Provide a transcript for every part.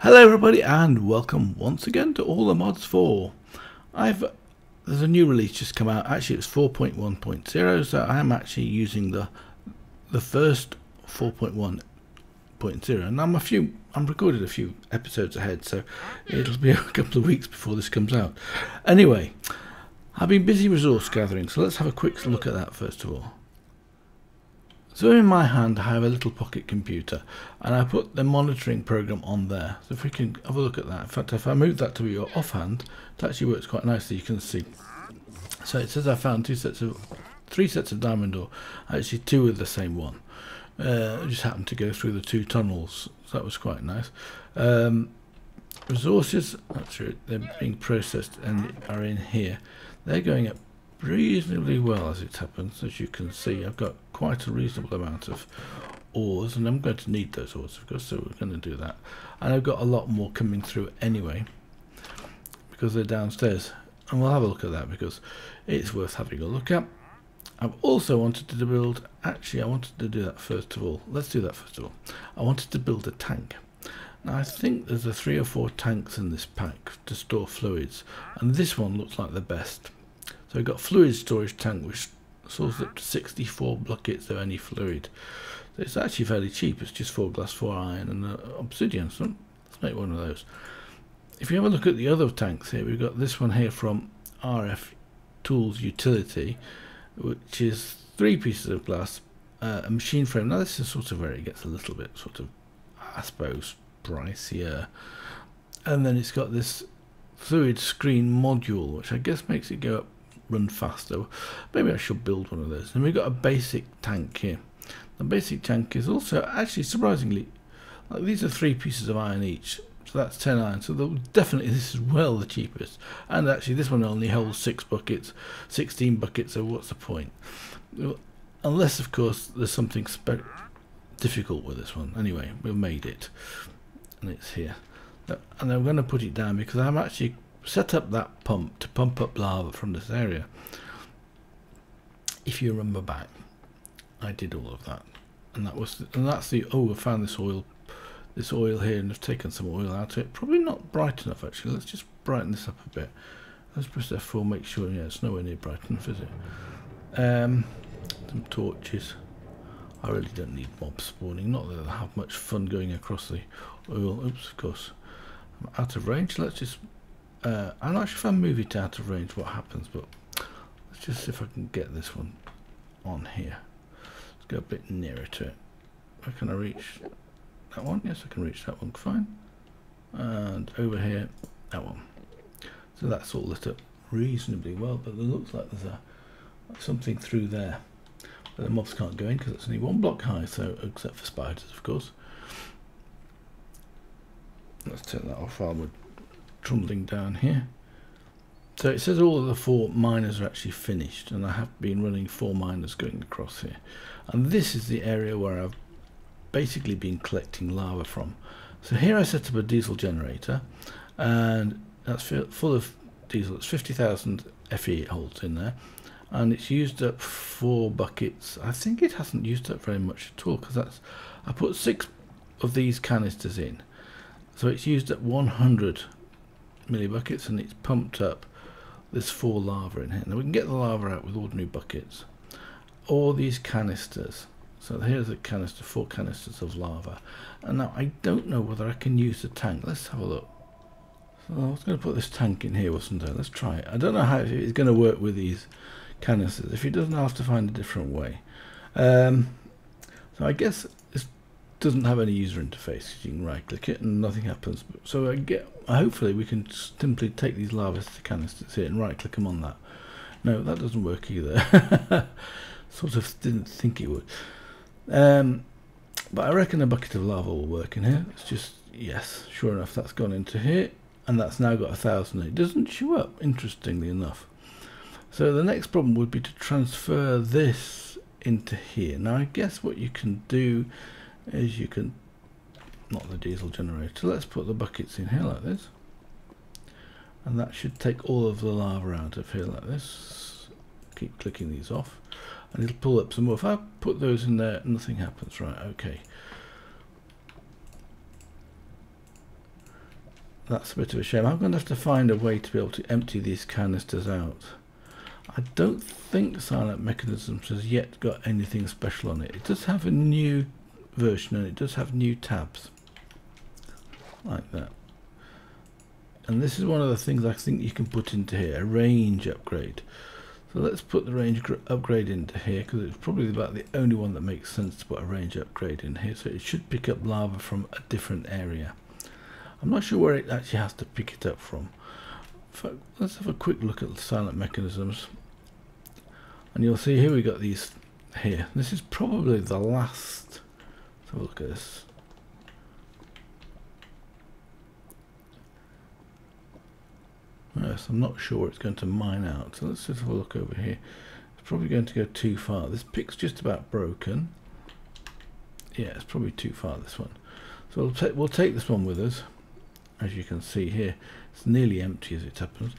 Hello everybody and welcome once again to All the Mods 4. I've there's a new release just come out. Actually it's 4.1.0 so I am actually using the the first 4.1.0 and I'm a few I'm recorded a few episodes ahead so it'll be a couple of weeks before this comes out. Anyway, I've been busy resource gathering so let's have a quick look at that first of all. So in my hand I have a little pocket computer and I put the monitoring program on there. So if we can have a look at that. In fact if I move that to your offhand it actually works quite nicely you can see. So it says I found two sets of three sets of diamond ore, actually two of the same one. Uh, I just happened to go through the two tunnels, so that was quite nice. Um, resources, that's right, they're being processed and are in here. They're going up reasonably well as it happens, as you can see. I've got quite a reasonable amount of ores, and I'm going to need those ores, of course, so we're going to do that. And I've got a lot more coming through anyway, because they're downstairs. And we'll have a look at that because it's worth having a look at. I've also wanted to build, actually I wanted to do that first of all. Let's do that first of all. I wanted to build a tank. Now I think there's a three or four tanks in this pack to store fluids, and this one looks like the best. So we've got fluid storage tank which stores up to 64 buckets of any fluid. So it's actually fairly cheap, it's just 4 glass, 4 iron and uh, obsidian, so let's make one of those. If you have a look at the other tanks here, we've got this one here from RF Tools Utility, which is three pieces of glass, uh, a machine frame. Now this is sort of where it gets a little bit sort of, I suppose, pricier. And then it's got this fluid screen module, which I guess makes it go up run faster. Maybe I should build one of those. And we've got a basic tank here. The basic tank is also actually surprisingly, like these are three pieces of iron each. So that's 10 iron. So definitely this is well the cheapest. And actually this one only holds six buckets, 16 buckets. So what's the point? Unless of course there's something difficult with this one. Anyway, we've made it. And it's here. And I'm going to put it down because I'm actually set up that pump to pump up lava from this area. If you remember back, I did all of that, and that was and that's the oh I found this oil, this oil here, and I've taken some oil out of it. Probably not bright enough actually. Let's just brighten this up a bit. Let's press F4, make sure yeah it's nowhere near bright enough, is it? Um, some torches. I really don't need mobs spawning. Not that I have much fun going across the oil. Oops, of course. I'm out of range. Let's just uh, I'm not sure if I move it out of range what happens, but let's just see if I can get this one on here. Let's go a bit nearer to it. Where can I reach that one? Yes, I can reach that one fine. And over here, that one. So that's all lit up reasonably well, but it looks like there's a something through there. But the mobs can't go in because it's only one block high, so except for spiders, of course. Let's turn that off while we're trundling down here. So it says all of the four miners are actually finished and I have been running four miners going across here. And this is the area where I've basically been collecting lava from. So here I set up a diesel generator and that's full of diesel. It's 50,000 FE it holds in there and it's used up four buckets. I think it hasn't used up very much at all because that's I put six of these canisters in. So it's used up 100 milli buckets and it's pumped up. There's four lava in here. Now we can get the lava out with ordinary buckets. Or these canisters. So here's a canister four canisters of lava. And now I don't know whether I can use the tank. Let's have a look. So I was going to put this tank in here wasn't I? Let's try it. I don't know how it's going to work with these canisters. If it doesn't I'll have to find a different way. Um, so I guess this doesn't have any user interface. You can right click it and nothing happens. So I get hopefully we can simply take these lava to canisters here and right click them on that. No, that doesn't work either. sort of didn't think it would. Um, but I reckon a bucket of lava will work in here. It's just yes, sure enough, that's gone into here, and that's now got a thousand. It doesn't show up, interestingly enough. So the next problem would be to transfer this into here. Now I guess what you can do is you can not the diesel generator let's put the buckets in here like this and that should take all of the lava out of here like this keep clicking these off and it'll pull up some more if I put those in there nothing happens right okay that's a bit of a shame. I'm going to have to find a way to be able to empty these canisters out. I don't think Silent Mechanisms has yet got anything special on it. It does have a new version and it does have new tabs. Like that. And this is one of the things I think you can put into here, a range upgrade. So let's put the range upgrade into here because it's probably about the only one that makes sense to put a range upgrade in here. So it should pick up lava from a different area. I'm not sure where it actually has to pick it up from. let's have a quick look at the silent mechanisms. And you'll see here we got these here. This is probably the last. Let's have a look at this. Yes, I'm not sure it's going to mine out. So let's just have a look over here. It's probably going to go too far. This pick's just about broken. Yeah, it's probably too far, this one. So we'll, we'll take this one with us as you can see here it's nearly empty as it happens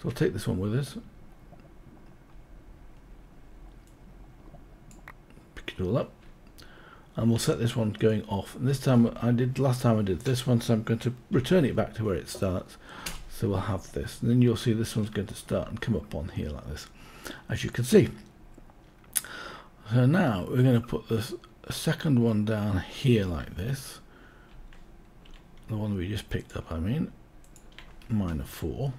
so I'll take this one with us pick it all up and we'll set this one going off and this time I did last time I did this one so I'm going to return it back to where it starts so we'll have this and then you'll see this one's going to start and come up on here like this as you can see. So now we're going to put this second one down here like this. The one we just picked up I mean miner 4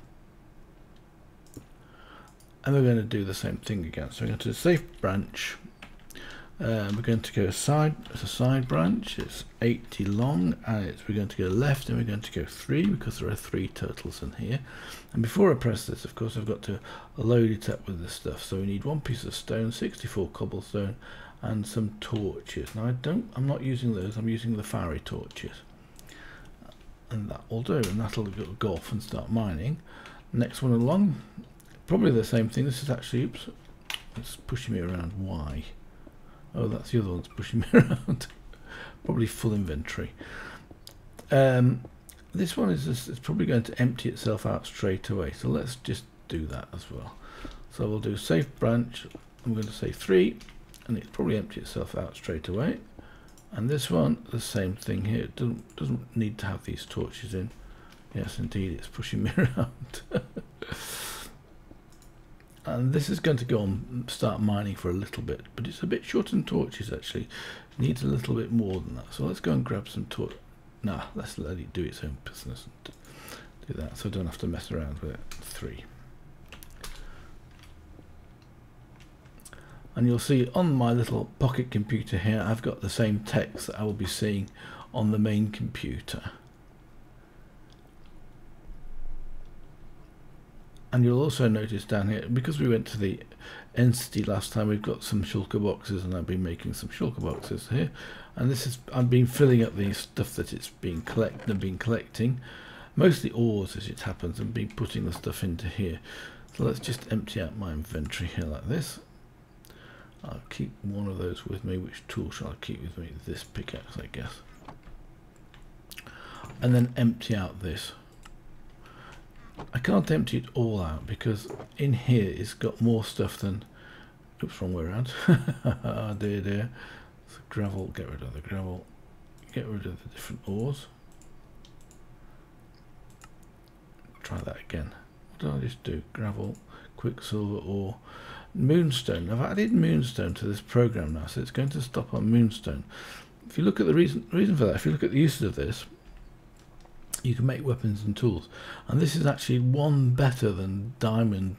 and we're going to do the same thing again. So we're going to safe branch uh, we're going to go side it's a side branch. It's 80 long and it's, we're going to go left and we're going to go 3 because there are 3 turtles in here. And before I press this of course I've got to load it up with this stuff. So we need one piece of stone 64 cobblestone and some torches. Now I don't I'm not using those I'm using the fiery torches. And that will do and that'll go off and start mining. Next one along probably the same thing. This is actually oops it's pushing me around. Why oh that's the other one that's pushing me around. Probably full inventory. Um, this one is just, it's probably going to empty itself out straight away so let's just do that as well. So we'll do safe branch I'm going to say three and it probably empty itself out straight away. And this one the same thing here it doesn't, doesn't need to have these torches in. Yes indeed it's pushing me around and this is going to go and start mining for a little bit but it's a bit short on torches actually. Needs a little bit more than that. So let's go and grab some torch nah let's let it do its own business and do that so I don't have to mess around with it. Three. And you'll see on my little pocket computer here I've got the same text that I will be seeing on the main computer and you'll also notice down here because we went to the End City last time we've got some shulker boxes and I've been making some shulker boxes here and this is I've been filling up the stuff that it's been collecting and been collecting mostly ores as it happens and been putting the stuff into here so let's just empty out my inventory here like this I'll keep one of those with me. Which tool shall I keep with me? This pickaxe, I guess. And then empty out this. I can't empty it all out because in here it's got more stuff than... Oops, wrong way around. oh dear, dear. So gravel, get rid of the gravel. Get rid of the different ores. Try that again. What did I just do? Gravel, quicksilver, ore Moonstone. I've added Moonstone to this program now, so it's going to stop on Moonstone. If you look at the reason reason for that, if you look at the uses of this, you can make weapons and tools. And this is actually one better than Diamond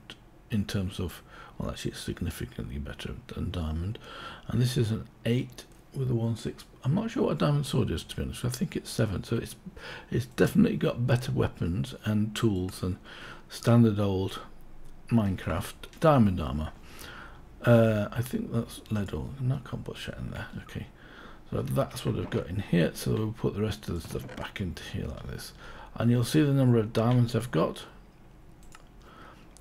in terms of, well, actually it's significantly better than Diamond. And this is an 8 with a 1 6. I'm not sure what a Diamond Sword is, to be honest. I think it's 7. So it's, it's definitely got better weapons and tools than standard old Minecraft Diamond Armor. Uh, I think that's lead ore. Not composite in there. Okay. So that's what I've got in here. So we'll put the rest of the stuff back into here like this. And you'll see the number of diamonds I've got.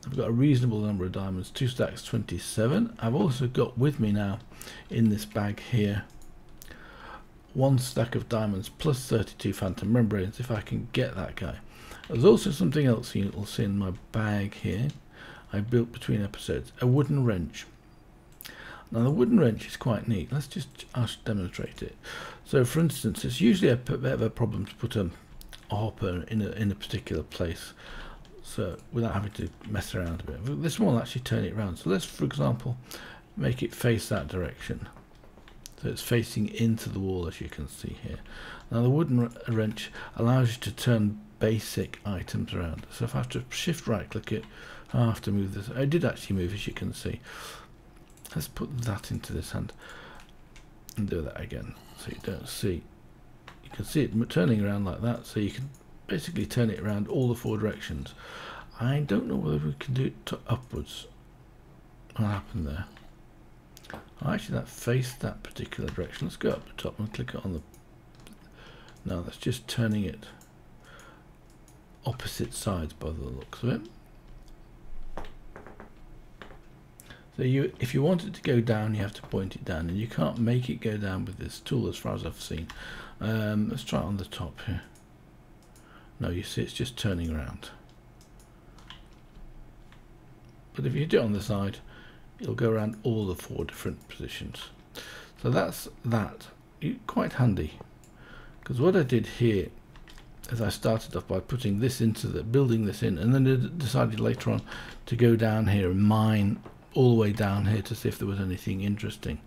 I've got a reasonable number of diamonds, two stacks 27. I've also got with me now in this bag here one stack of diamonds plus 32 phantom membranes if I can get that guy. There's also something else you'll see in my bag here. I built between episodes, a wooden wrench. Now the wooden wrench is quite neat. Let's just demonstrate it. So for instance, it's usually a bit of a problem to put a hopper in a, in a particular place so without having to mess around a bit. This one will actually turn it around. So let's, for example, make it face that direction. So it's facing into the wall as you can see here. Now the wooden wrench allows you to turn basic items around. So if I have to shift right click it, I have to move this. I did actually move as you can see. Let's put that into this hand and do that again so you don't see. You can see it turning around like that so you can basically turn it around all the four directions. I don't know whether we can do it upwards. What happened there? Oh, actually, that faced that particular direction. Let's go up the top and click it on the. Now that's just turning it opposite sides by the looks of it. So you, if you want it to go down, you have to point it down, and you can't make it go down with this tool, as far as I've seen. Um, let's try it on the top here. No, you see, it's just turning around. But if you do it on the side, it'll go around all the four different positions. So that's that. Quite handy. Because what I did here is I started off by putting this into the, building this in, and then I decided later on to go down here and mine all the way down here to see if there was anything interesting.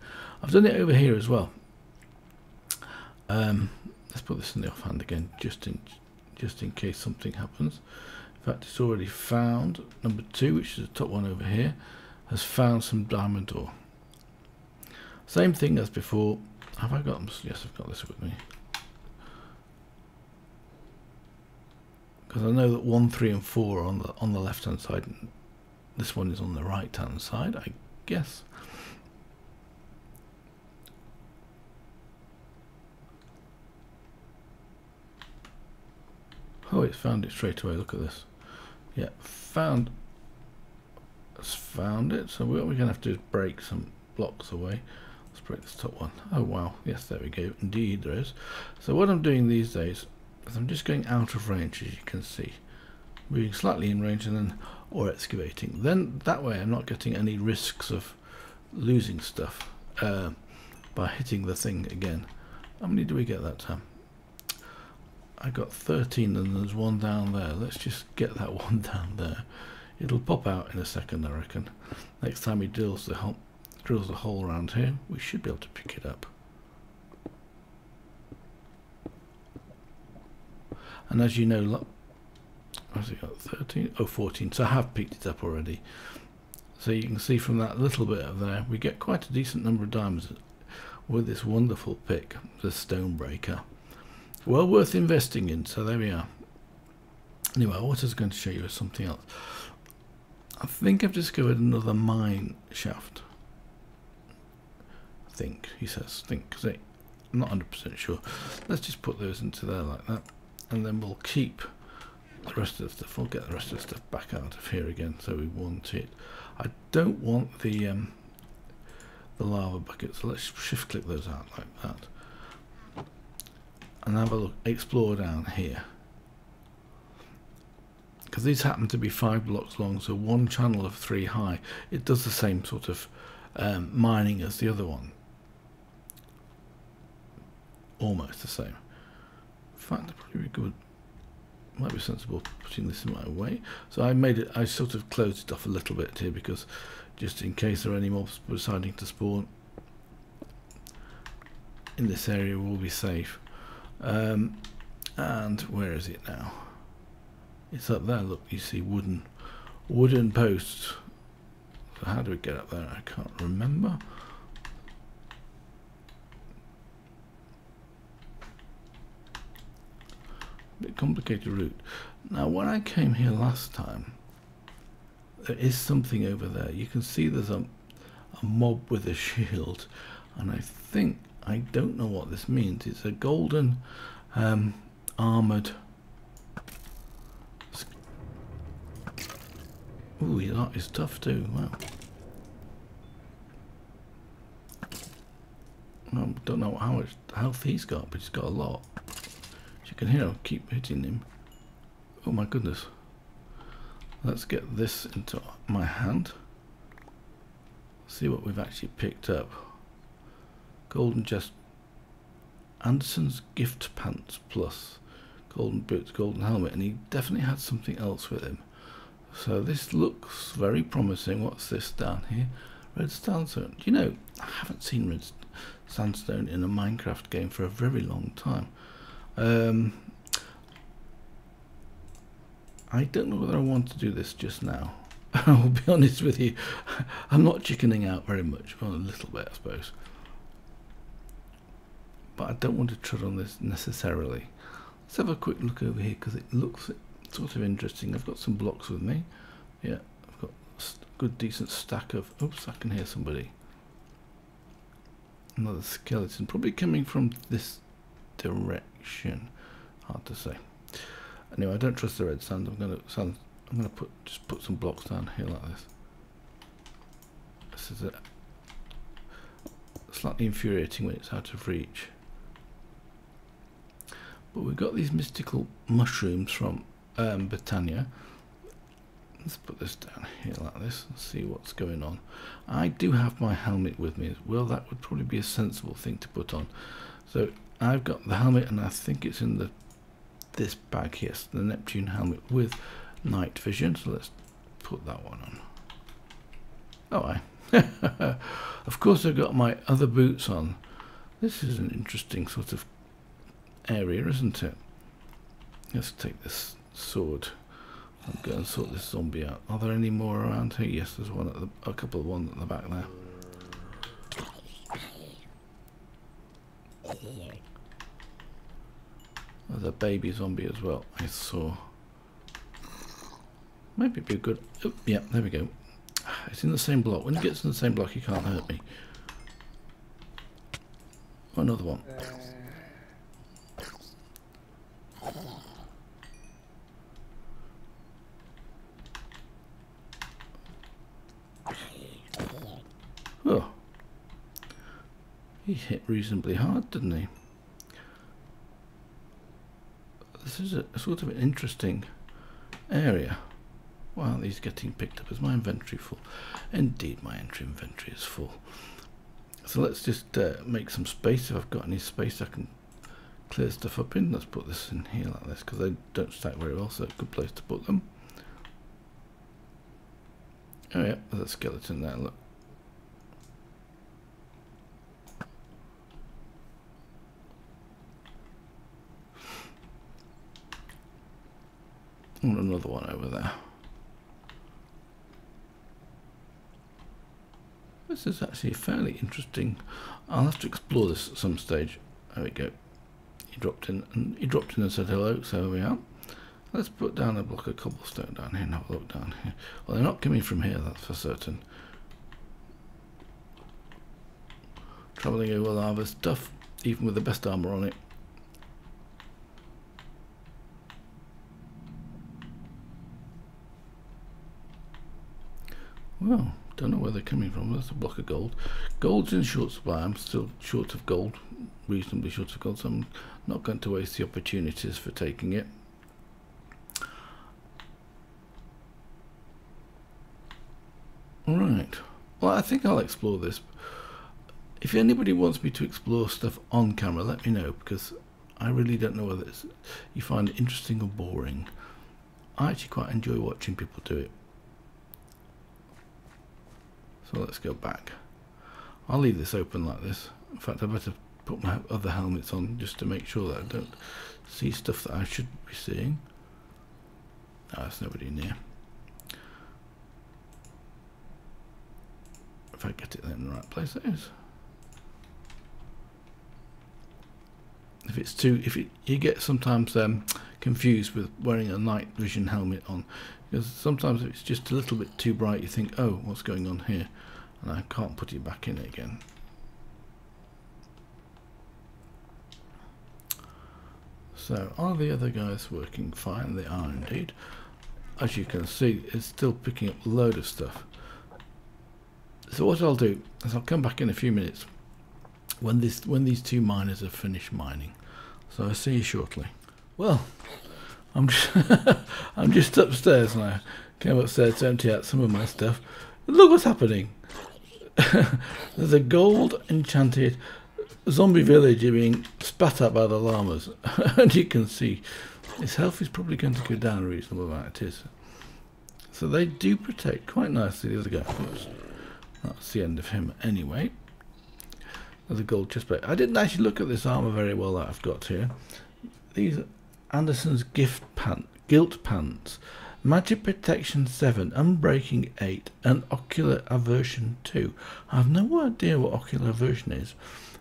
I've done it over here as well. Um, let's put this in the offhand again, just in just in case something happens. In fact, it's already found number two, which is the top one over here, has found some diamond ore. Same thing as before. Have I got them? Yes, I've got this with me. Because I know that one, three, and four are on the on the left hand side. This one is on the right hand side, I guess. Oh, it's found it straight away. Look at this. Yeah, found. It's found it. So what we're going to have to do is break some blocks away. Let's break this top one. Oh wow. Yes, there we go. Indeed, there is. So what I'm doing these days is I'm just going out of range, as you can see, moving slightly in range, and then or excavating. Then that way, I'm not getting any risks of losing stuff uh, by hitting the thing again. How many do we get that time? I got 13 and there's one down there. Let's just get that one down there. It'll pop out in a second, I reckon. Next time he drills the hole, drills the hole around here, we should be able to pick it up. And as you know, got 13? Oh, 14. So I have picked it up already. So you can see from that little bit of there, we get quite a decent number of diamonds with this wonderful pick, the Stonebreaker well worth investing in. So there we are. Anyway, what I was going to show you is something else. I think I've discovered another mine shaft. I think, he says. Think, because I'm not 100% sure. Let's just put those into there like that. And then we'll keep the rest of the stuff. We'll get the rest of the stuff back out of here again. So we want it. I don't want the um, the lava bucket. So let's shift click those out like that and have a look, explore down here. Because these happen to be five blocks long, so one channel of three high, it does the same sort of um, mining as the other one. Almost the same. In fact, probably good. Might be sensible putting this in my way. So I made it, I sort of closed it off a little bit here because just in case there are any mobs deciding to spawn in this area, we'll be safe. Um, and where is it now? It's up there. Look, you see wooden wooden posts. So how do we get up there? I can't remember. Bit complicated route. Now, when I came here last time, there is something over there. You can see there's a, a mob with a shield, and I think I don't know what this means. It's a golden um, armored. Ooh, that is tough too. Wow. I don't know how much health he's got, but he's got a lot. Can hear, I'll keep hitting him. Oh my goodness. Let's get this into my hand. See what we've actually picked up. Golden Chest Anderson's Gift Pants Plus. golden boots, golden helmet, and he definitely had something else with him. So this looks very promising. What's this down here? Red sandstone. You know, I haven't seen red sandstone in a Minecraft game for a very long time. Um, I don't know whether I want to do this just now. I'll be honest with you. I'm not chickening out very much. Well, a little bit, I suppose. But I don't want to tread on this necessarily. Let's have a quick look over here because it looks sort of interesting. I've got some blocks with me. Yeah, I've got a good decent stack of... Oops, I can hear somebody. Another skeleton. Probably coming from this Hard to say. Anyway, I don't trust the red sand. I'm gonna sand. I'm gonna put just put some blocks down here like this. This is a slightly infuriating when it's out of reach. But we've got these mystical mushrooms from um, Botania. Let's put this down here like this and see what's going on. I do have my helmet with me well. That would probably be a sensible thing to put on. So I've got the helmet and I think it's in the this bag here, so the Neptune helmet with night vision. So let's put that one on. Oh, I. of course, I've got my other boots on. This is an interesting sort of area, isn't it? Let's take this sword and go and sort this zombie out. Are there any more around here? Yes, there's one at the, a couple of ones at the back there. Oh, There's a baby zombie as well. I saw. Maybe be a good. Oh, yeah, there we go. It's in the same block. When it gets in the same block, he can't hurt me. Oh, another one. Uh, Oh. He hit reasonably hard, didn't he? This is a, a sort of an interesting area. Wow, he's getting picked up. Is my inventory full? Indeed, my entry inventory is full. So let's just uh, make some space. If I've got any space, I can clear stuff up in. Let's put this in here like this because they don't stack very well, so good place to put them. Oh yeah, a skeleton there, look. Another one over there. This is actually fairly interesting. I'll have to explore this at some stage. There we go. He dropped in and he dropped in and said hello, so here we are. Let's put down a block of cobblestone down here and have a look down here. Well, they're not coming from here, that's for certain. Travelling over lava stuff, even with the best armour on it. Well, don't know where they're coming from. That's a block of gold. Gold's in short supply. I'm still short of gold, reasonably short of gold, so I'm not going to waste the opportunities for taking it. Right. Well, I think I'll explore this. If anybody wants me to explore stuff on camera, let me know because I really don't know whether you find it interesting or boring. I actually quite enjoy watching people do it. So let's go back. I'll leave this open like this. In fact, I better put my other helmets on just to make sure that I don't see stuff that I should be seeing. Oh, there's nobody near. If I get it in the right place, it is. If it's too, if it, you get sometimes um, confused with wearing a night vision helmet on, because sometimes if it's just a little bit too bright, you think, oh, what's going on here? And I can't put it back in again. So, are the other guys working fine? They are indeed. As you can see, it's still picking up a load of stuff. So what I'll do is I'll come back in a few minutes when this when these two miners have finished mining. So I'll see you shortly. Well, I'm just, I'm just upstairs now. Came upstairs to empty out some of my stuff. Look what's happening. There's a gold enchanted zombie village being spat at by the llamas. and you can see his health is probably going to go down a reasonable amount. It is. So they do protect quite nicely the other guy. Oops. That's the end of him anyway. There's a gold chest plate. I didn't actually look at this armour very well that I've got here. These Anderson's gift pant, gilt pants. Magic Protection 7, Unbreaking 8, and Ocular Aversion 2. I have no idea what Ocular Aversion is.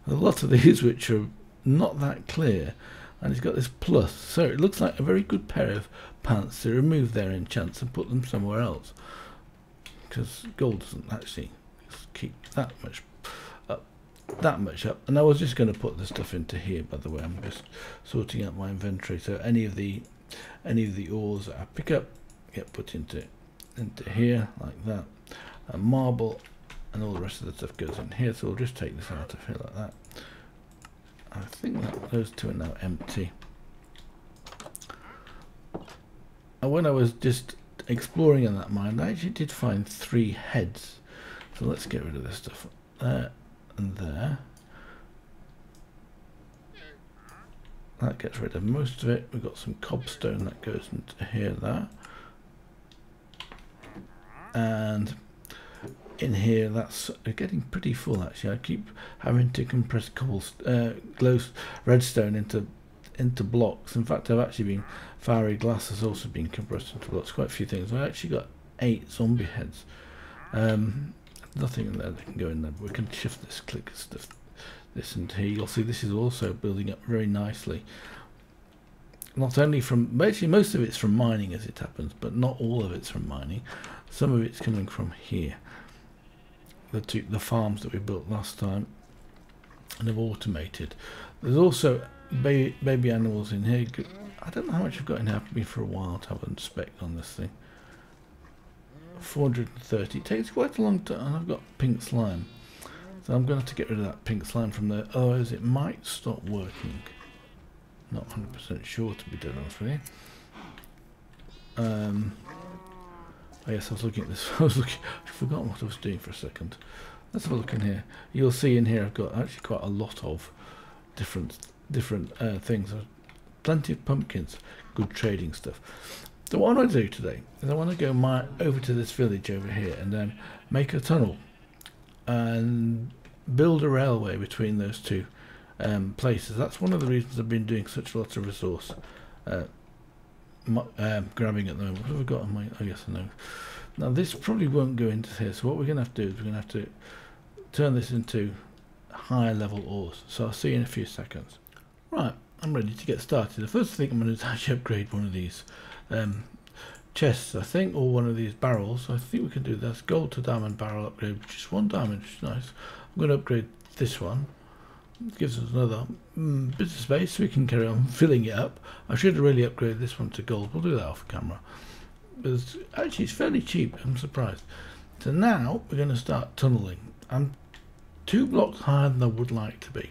A lot of these which are not that clear. And it's got this plus. So it looks like a very good pair of pants to remove their enchants and put them somewhere else. Because gold doesn't actually keep that much that much up. And I was just going to put the stuff into here, by the way. I'm just sorting out my inventory. So any of the any of the ores that I pick up get put into into here like that. A marble and all the rest of the stuff goes in here. So we'll just take this out of here like that. I think that those two are now empty. And when I was just exploring in that mine, I actually did find three heads. So let's get rid of this stuff there and there. That gets rid of most of it. We've got some cobstone that goes into here there. And in here that's getting pretty full actually. I keep having to compress cobble, uh, redstone into into blocks. In fact, I've actually been fiery glass has also been compressed into blocks. Quite a few things. I actually got eight zombie heads. Um, nothing in there that can go in there. But we can shift this, click stuff, this and here. You'll see this is also building up very nicely. Not only from basically most of it's from mining as it happens, but not all of it's from mining. Some of it's coming from here the two the farms that we built last time and have automated. There's also baby, animals in here. I don't know how much I've got in here. I've been for a while to have a spec on this thing. 430. It takes quite a long time. And I've got pink slime. So I'm going to have to get rid of that pink slime from there. Otherwise it might stop working. Not 100% sure to be dead honest with you. Um, Oh yes, I was looking at this. I was looking. I forgot what I was doing for a second. Let's have a look in here. You'll see in here I've got actually quite a lot of different different uh, things. Plenty of pumpkins. Good trading stuff. So what I want to do today is I want to go my over to this village over here and then make a tunnel and build a railway between those two um, places. That's one of the reasons I've been doing such a lot of resource uh, um, grabbing at the moment. What have I got on my? Oh yes, I know. Now this probably won't go into here. So what we're going to have to do is we're going to have to turn this into higher level ores. So I'll see you in a few seconds. Right, I'm ready to get started. The first thing I'm going to do is actually upgrade one of these um, chests, I think, or one of these barrels. I think we can do this. Gold to diamond barrel upgrade, which is one diamond, which is nice. I'm going to upgrade this one it gives us another mm, bit of space so we can carry on filling it up. I should really upgrade this one to gold. We'll do that off camera. But it's, actually, it's fairly cheap. I'm surprised. So now we're going to start tunneling. I'm two blocks higher than I would like to be.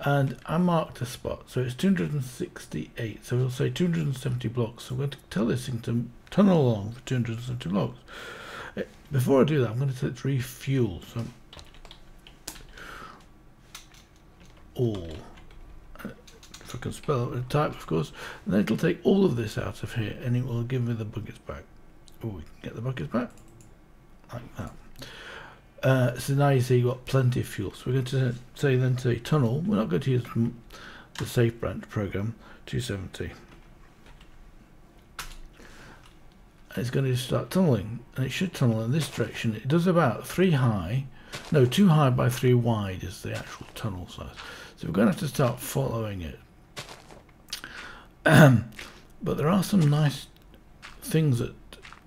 And I marked a spot. So it's 268. So we'll say 270 blocks. So we're going to tell this thing to tunnel along for 270 blocks. Eh, before I do that, I'm going to tell it refuel. So all. If I can spell it, type of course, and then it'll take all of this out of here and it will give me the buckets back. Oh, we can get the buckets back like that. Uh, so now you see you've got plenty of fuel. So we're going to say then to tunnel. We're not going to use the safe branch program 270. it's going to start tunneling and it should tunnel in this direction. It does about three high, no, two high by three wide is the actual tunnel size. So we're going to have to start following it. but there are some nice things that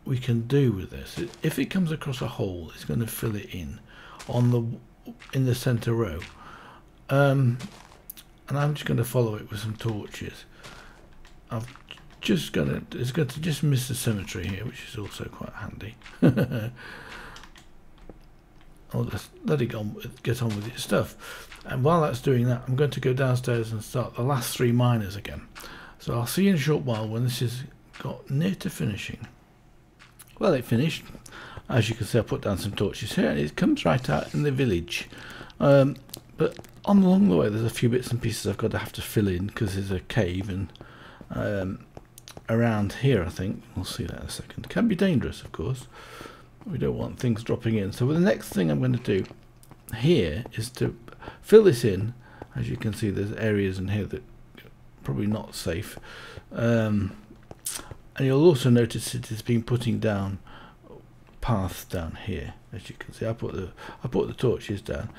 we can do with this. If it comes across a hole, it's going to fill it in on the in the center row. Um, and I'm just going to follow it with some torches. I've just going to it's going to just miss the symmetry here, which is also quite handy. I'll just let it get on, get on with its stuff. And while that's doing that, I'm going to go downstairs and start the last three miners again. So I'll see you in a short while when this has got near to finishing. Well, it finished. As you can see, I put down some torches here, and it comes right out in the village. Um, but on along the way, there's a few bits and pieces I've got to have to fill in because there's a cave and um, around here, I think we'll see that in a second. Can be dangerous, of course. We don't want things dropping in. So the next thing I'm going to do here is to fill this in. As you can see, there's areas in here that probably not safe. Um, and you'll also notice it has been putting down paths down here as you can see. I put the I put the torches down.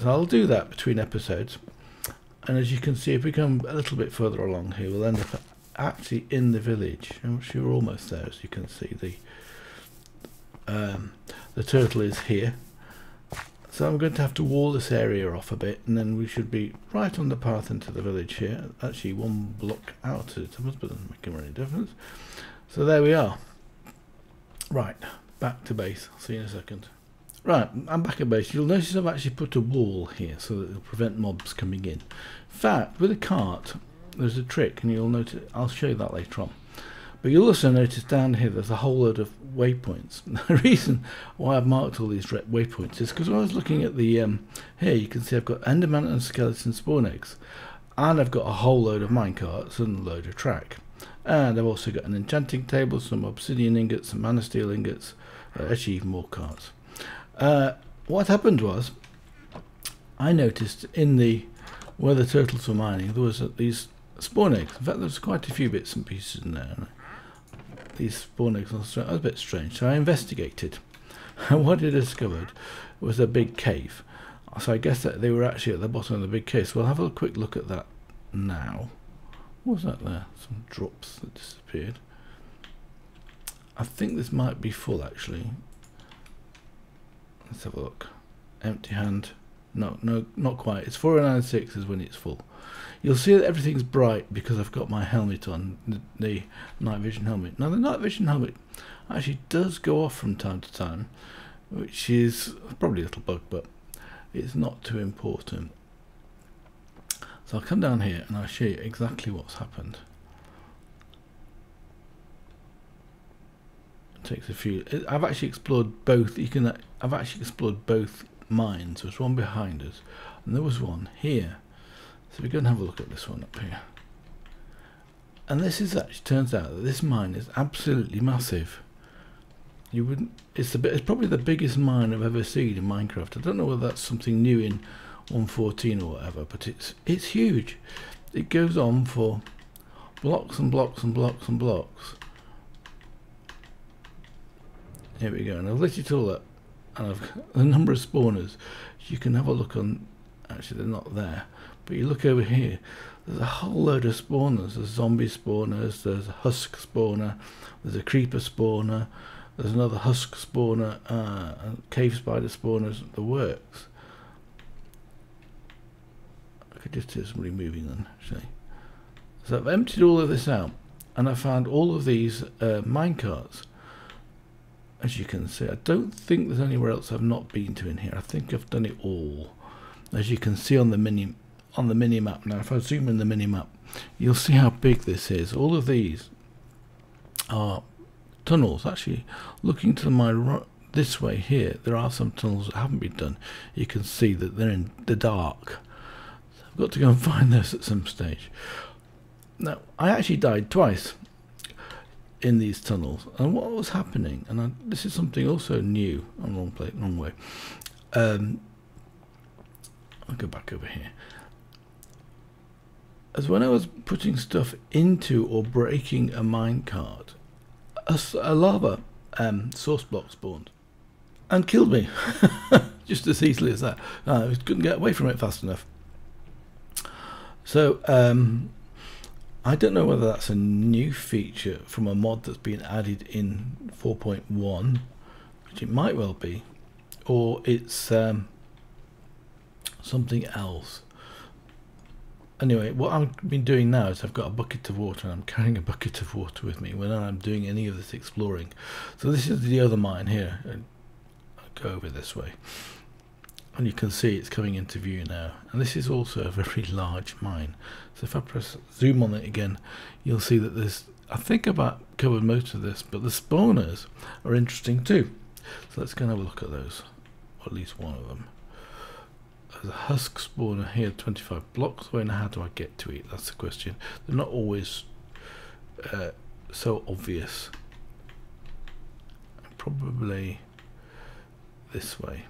So I'll do that between episodes. And as you can see if we come a little bit further along here we'll end up actually in the village. Which you're almost there as you can see. The um, the turtle is here. So I'm going to have to wall this area off a bit and then we should be right on the path into the village here. Actually one block out of it doesn't make any difference so there we are right back to base. See you in a second. Right, I'm back at base. You'll notice I've actually put a wall here so that it'll prevent mobs coming in. In fact, with a cart, there's a trick, and you'll notice, I'll show you that later on. But you'll also notice down here there's a whole load of waypoints. the reason why I've marked all these waypoints is because when I was looking at the, um, here you can see I've got Enderman and Skeleton spawn eggs. And I've got a whole load of minecarts and a load of track. And I've also got an enchanting table, some obsidian ingots, some manasteel ingots, uh, actually even more cards. Uh, what happened was, I noticed in the where the turtles were mining, there was uh, these spawn eggs. In fact, there was quite a few bits and pieces in there. These spawn eggs were a bit strange, so I investigated. And what I discovered was a big cave. So I guess that they were actually at the bottom of the big cave. So we'll have a quick look at that now. What was that there? Some drops that disappeared. I think this might be full actually. Let's have a look. Empty hand. No, no, not quite. It's 496 is when it's full. You'll see that everything's bright because I've got my helmet on, the, the night vision helmet. Now the night vision helmet actually does go off from time to time, which is probably a little bug, but it's not too important. So I'll come down here and I'll show you exactly what's happened. takes a few. I've actually explored both. You can. I've actually explored both mines. There's one behind us, and there was one here. So we're going to have a look at this one up here. And this is actually turns out that this mine is absolutely massive. You wouldn't. It's the. It's probably the biggest mine I've ever seen in Minecraft. I don't know whether that's something new in 114 or whatever, but it's it's huge. It goes on for blocks and blocks and blocks and blocks here we go, and I've lit it all up, and I've got the number of spawners. You can have a look on, actually they're not there, but you look over here, there's a whole load of spawners. There's zombie spawners, there's a husk spawner, there's a creeper spawner, there's another husk spawner, uh, cave spider spawners, the works. Could just hear somebody moving then, actually. So I've emptied all of this out, and I found all of these uh, minecarts as you can see I don't think there's anywhere else I've not been to in here. I think I've done it all. As you can see on the mini on the mini map now if I zoom in the mini map you'll see how big this is. All of these are tunnels. Actually looking to my right this way here there are some tunnels that haven't been done. You can see that they're in the dark I've got to go and find those at some stage. Now I actually died twice in these tunnels and what was happening and I, this is something also new on wrong place wrong way. Um, I'll go back over here. As when I was putting stuff into or breaking a minecart a, a lava um, source block spawned and killed me. Just as easily as that. I couldn't get away from it fast enough so um, I don't know whether that's a new feature from a mod that's been added in 4.1, which it might well be, or it's um, something else. Anyway, what I've been doing now is I've got a bucket of water and I'm carrying a bucket of water with me when I'm doing any of this exploring. So this is the other mine here. I'll go over this way and you can see it's coming into view now and this is also a very large mine so if I press zoom on it again you'll see that there's I think about covered most of this but the spawners are interesting too so let's go and have a look at those or at least one of them there's a husk spawner here 25 blocks away. Now how do I get to it? That's the question. They're not always uh, so obvious. Probably this way.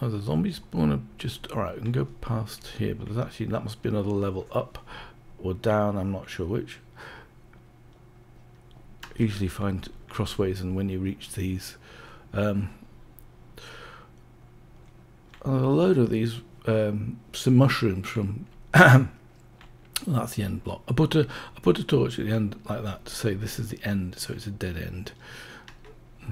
Oh, the zombie spawner just... Alright, I can go past here, but there's actually... That must be another level up or down, I'm not sure which. Usually find crossways and when you reach these. Um, a load of these um, some mushrooms from that's the end block. I put a I put a torch at the end like that to say this is the end, so it's a dead end.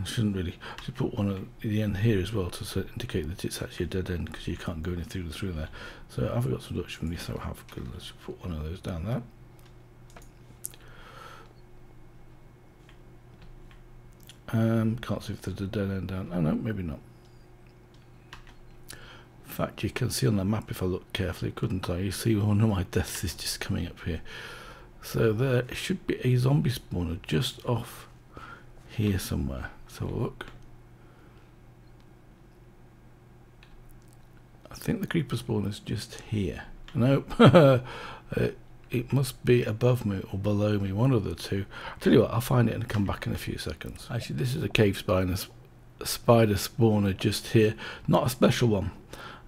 I shouldn't really. I should put one at the end here as well to indicate that it's actually a dead end because you can't go any through through there. So I've got some Dutch from. So I have. Good. Let's put one of those down there. Um, can't see if there's a dead end down. Oh no, maybe not. In fact, you can see on the map if I look carefully, couldn't I? You see one of my deaths is just coming up here. So there should be a zombie spawner just off here somewhere. So look. I think the creeper spawn is just here. Nope. it, uh, it must be above me or below me, one of the two. I'll tell you what, I'll find it and come back in a few seconds. Actually, this is a cave spider, a spider spawner just here. Not a special one.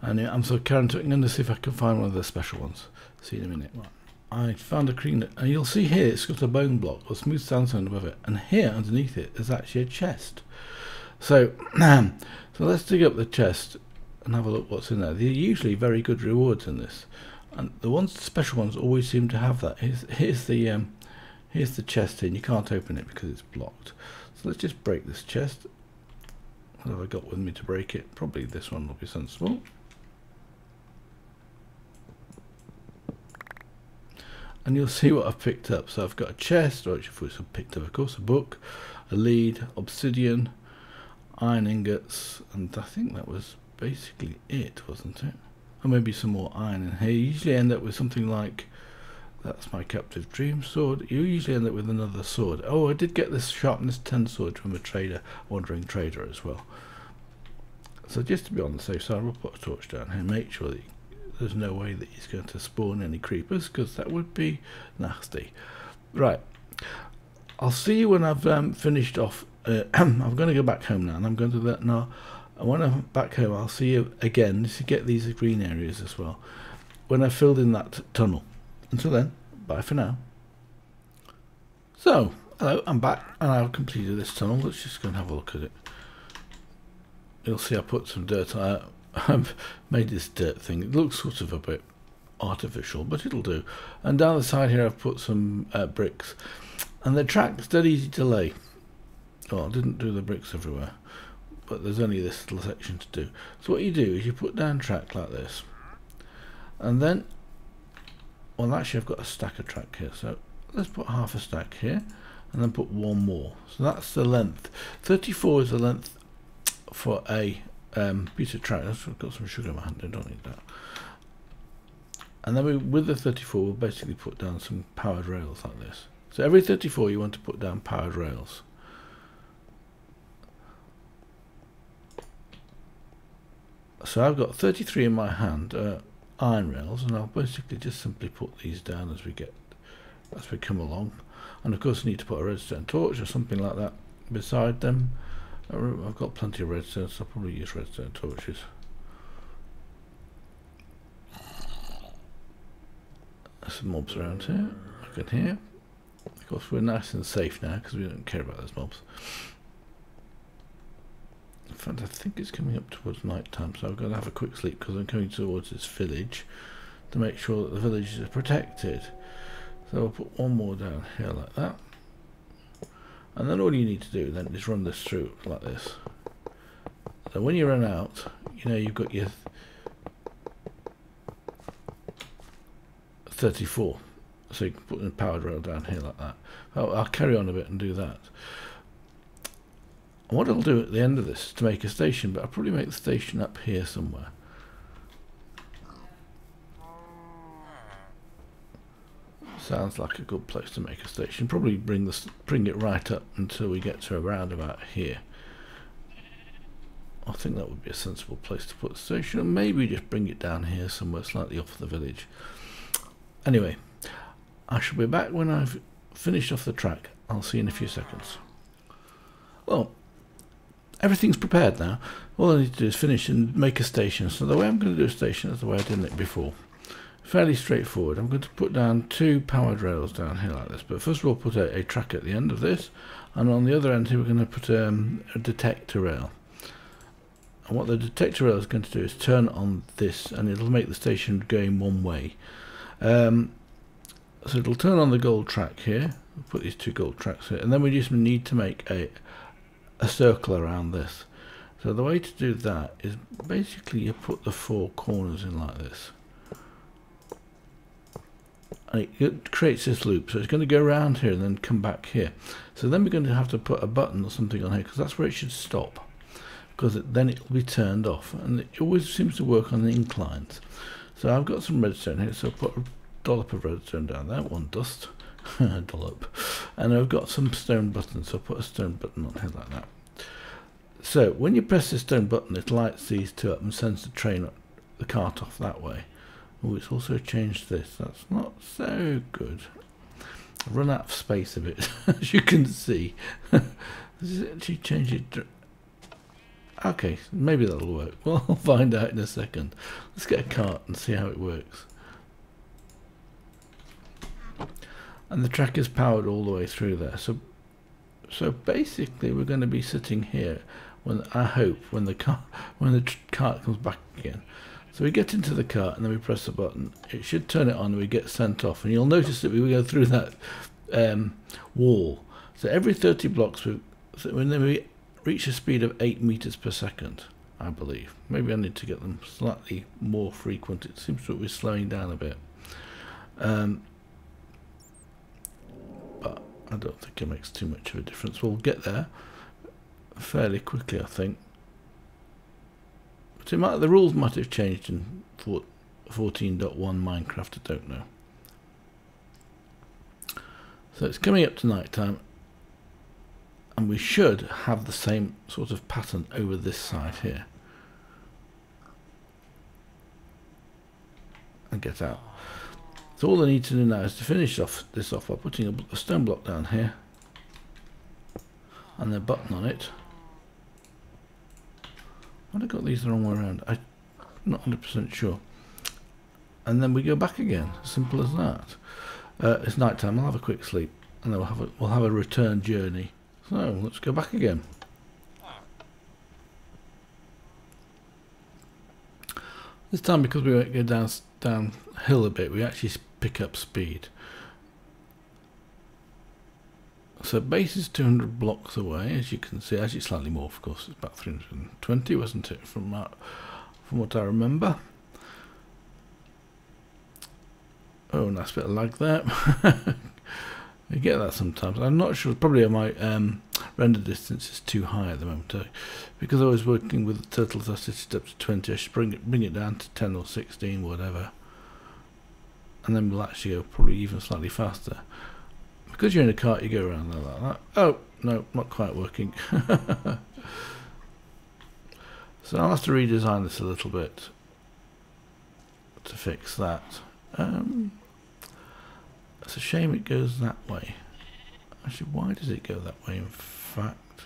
And uh, I'm so current, I'm going to see if I can find one of the special ones. See you in a minute. Right. I found a green, and you'll see here it's got a bone block or smooth sandstone above it, and here underneath it is actually a chest. So, so let's dig up the chest and have a look what's in there. There are usually very good rewards in this, and the ones, special ones, always seem to have that. Here's, here's the um, here's the chest here. And you can't open it because it's blocked. So let's just break this chest. What have I got with me to break it? Probably this one will be sensible. And you'll see what I've picked up. So I've got a chest, which I've picked up, of course, a book, a lead, obsidian, iron ingots, and I think that was basically it, wasn't it? Or maybe some more iron in here. You usually end up with something like, that's my captive dream sword. You usually end up with another sword. Oh, I did get this sharpness 10 sword from a trader, wandering trader as well. So just to be on the safe side, we'll put a torch down here, make sure that you there's no way that he's going to spawn any creepers because that would be nasty. Right, I'll see you when I've um, finished off. Uh, I'm going to go back home now, and I'm going to that now. When I'm back home, I'll see you again to get these green areas as well. When I've filled in that tunnel. Until then, bye for now. So, hello, I'm back, and I've completed this tunnel. Let's just go and have a look at it. You'll see I put some dirt on I've made this dirt thing. It looks sort of a bit artificial, but it'll do. And down the side here I've put some uh, bricks. And the track's dead easy to lay. Oh, I didn't do the bricks everywhere. But there's only this little section to do. So what you do is you put down track like this. And then, well actually I've got a stack of track here. So let's put half a stack here. And then put one more. So that's the length. 34 is the length for a um, piece of track. I've got some sugar in my hand. I don't need that. And then we, with the 34, we'll basically put down some powered rails like this. So every 34, you want to put down powered rails. So I've got 33 in my hand, uh, iron rails, and I'll basically just simply put these down as we get, as we come along. And of course, need to put a redstone torch or something like that beside them. I've got plenty of redstone, so I'll probably use redstone torches. There's some mobs around here. I can hear. Of course, we're nice and safe now because we don't care about those mobs. In fact, I think it's coming up towards night time, so I've got to have a quick sleep because I'm coming towards this village to make sure that the village is protected. So I'll put one more down here like that and then all you need to do then is run this through like this. So when you run out you know you've got your 34 so you can put the powered rail down here like that. I'll, I'll carry on a bit and do that. What I'll do at the end of this is to make a station but I'll probably make the station up here somewhere Sounds like a good place to make a station. Probably bring this, bring it right up until we get to around about here. I think that would be a sensible place to put the station, and maybe just bring it down here somewhere slightly off the village. Anyway, I shall be back when I've finished off the track. I'll see you in a few seconds. Well, everything's prepared now. All I need to do is finish and make a station. So the way I'm going to do a station is the way I did it before. Fairly straightforward. I'm going to put down two powered rails down here like this. But first of all, put a, a track at the end of this. And on the other end here, we're going to put um, a detector rail. And what the detector rail is going to do is turn on this and it'll make the station going one way. Um, so it'll turn on the gold track here. We'll put these two gold tracks here. And then we just need to make a, a circle around this. So the way to do that is basically you put the four corners in like this. And it creates this loop. So it's going to go around here and then come back here. So then we're going to have to put a button or something on here because that's where it should stop. Because it, then it will be turned off. And it always seems to work on the inclines. So I've got some redstone here. So I'll put a dollop of redstone down there. One dust. dollop. And I've got some stone buttons. So I'll put a stone button on here like that. So when you press this stone button, it lights these two up and sends the train, up, the cart off that way. Oh, it's also changed this. That's not so good. I've run out of space a bit, as you can see. Does it actually change it? Okay, maybe that'll work. Well, I'll find out in a second. Let's get a cart and see how it works. And the track is powered all the way through there. So, so basically, we're going to be sitting here when I hope when the car when the cart comes back again. So we get into the car and then we press the button. It should turn it on and we get sent off. And you'll notice that we go through that um, wall. So every 30 blocks, we, so when we reach a speed of 8 meters per second, I believe. Maybe I need to get them slightly more frequent. It seems to be slowing down a bit. Um, but I don't think it makes too much of a difference. We'll get there fairly quickly, I think. But might, the rules might have changed in 14.1 Minecraft, I don't know. So it's coming up to night time, and we should have the same sort of pattern over this side here. And get out. So all I need to do now is to finish off this off by putting a, a stone block down here and a button on it. Have I got these the wrong way around? I'm not 100% sure. And then we go back again. Simple as that. Uh, it's night time. I'll have a quick sleep, and then we'll have a, we'll have a return journey. So let's go back again. This time, because we go down downhill a bit, we actually pick up speed. So base is 200 blocks away, as you can see. Actually, slightly more, of course. It's about 320, wasn't it, from from what I remember. Oh, nice bit of lag there. I get that sometimes. I'm not sure. Probably my um, render distance is too high at the moment. Uh, because I was working with the turtles, I set it up to 20. I should bring it, bring it down to 10 or 16, whatever. And then we'll actually go probably even slightly faster because you're in a cart, you go around like that. Oh, no, not quite working. so I'll have to redesign this a little bit to fix that. Um, it's a shame it goes that way. Actually, why does it go that way, in fact?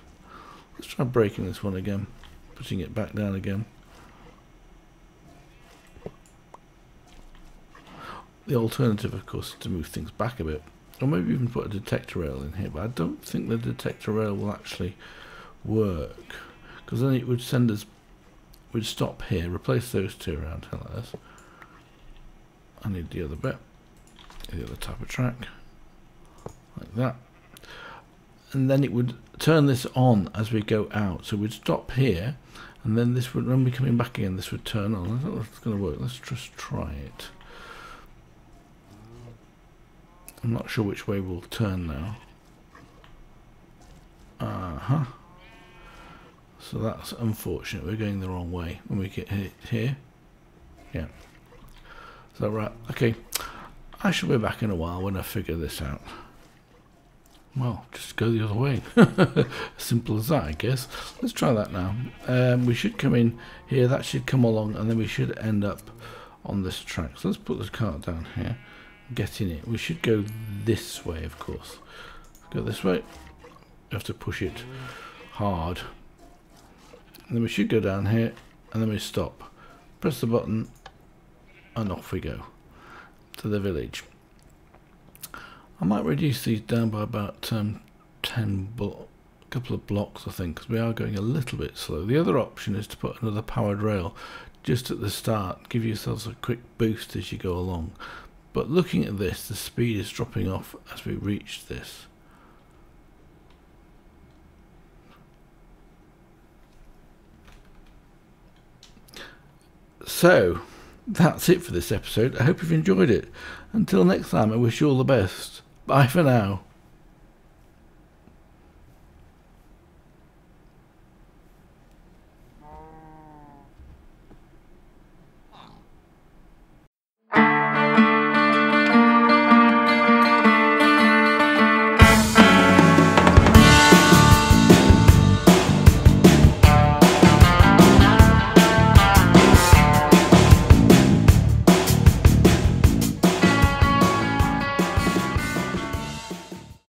Let's try breaking this one again, putting it back down again. The alternative, of course, is to move things back a bit. Or maybe even put a detector rail in here, but I don't think the detector rail will actually work. Because then it would send us, we'd stop here, replace those two around here like this. I need the other bit, the other type of track, like that. And then it would turn this on as we go out. So we'd stop here, and then this would, when we're coming back again, this would turn on. I don't know if it's going to work. Let's just try it. I'm not sure which way we'll turn now. Uh-huh. So that's unfortunate. We're going the wrong way when we get hit here. Yeah. So right. Okay. I shall be back in a while when I figure this out. Well, just go the other way. Simple as that, I guess. Let's try that now. Um, we should come in here. That should come along, and then we should end up on this track. So let's put the cart down here. Get in it. We should go this way, of course. Go this way. Have to push it hard. And then we should go down here, and then we stop. Press the button, and off we go to the village. I might reduce these down by about um, 10 a couple of blocks I think because we are going a little bit slow. The other option is to put another powered rail just at the start, give yourselves a quick boost as you go along. But looking at this, the speed is dropping off as we reach this. So, that's it for this episode. I hope you've enjoyed it. Until next time, I wish you all the best. Bye for now.